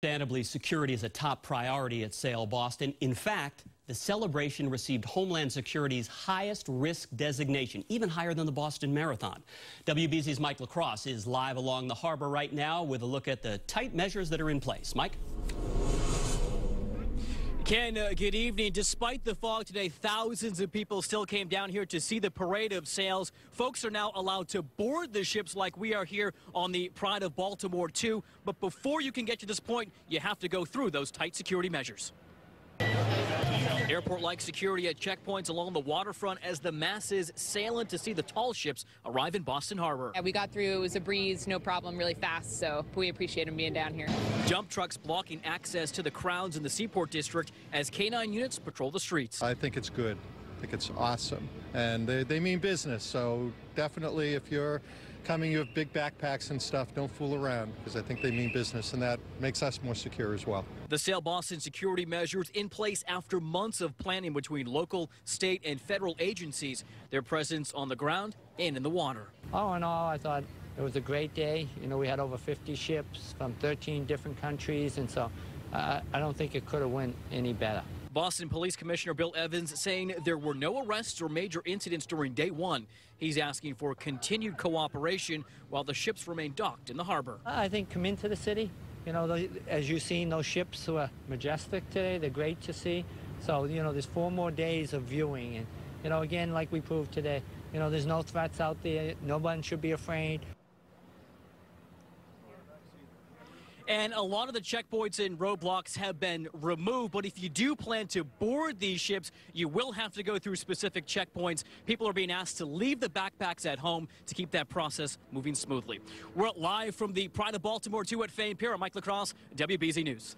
Understandably, security is a top priority at Sail Boston. In fact, the celebration received Homeland Security's highest risk designation, even higher than the Boston Marathon. WBZ's Mike LaCrosse is live along the harbor right now with a look at the tight measures that are in place. Mike? Ken, uh, good evening. Despite the fog today, thousands of people still came down here to see the parade of sails. Folks are now allowed to board the ships like we are here on the Pride of Baltimore 2. But before you can get to this point, you have to go through those tight security measures. Airport-like security at checkpoints along the waterfront as the masses sail in to see the tall ships arrive in Boston Harbor. Yeah, we got through. It was a breeze, no problem, really fast. So we appreciate them being down here. Dump trucks blocking access to the crowds in the Seaport District as K-9 units patrol the streets. I think it's good. I think it's awesome. And they, they mean business. So definitely if you're coming, you have big backpacks and stuff, don't fool around because I think they mean business and that makes us more secure as well. The Sail Boston security measures in place after months of planning between local, state, and federal agencies. Their presence on the ground and in the water. All in all, I thought it was a great day. You know, we had over 50 ships from 13 different countries, and so uh, I don't think it could have went any better. Boston Police Commissioner Bill Evans saying there were no arrests or major incidents during day one. He's asking for continued cooperation while the ships remain docked in the harbor. I think come into the city. You know, as you've seen, those ships were majestic today. They're great to see. So, you know, there's four more days of viewing. And, you know, again, like we proved today, you know, there's no threats out there. No one should be afraid. And a lot of the checkpoints and roadblocks have been removed. But if you do plan to board these ships, you will have to go through specific checkpoints. People are being asked to leave the backpacks at home to keep that process moving smoothly. We're live from the Pride of Baltimore 2 at Fan Pier. Mike LaCrosse, WBZ News.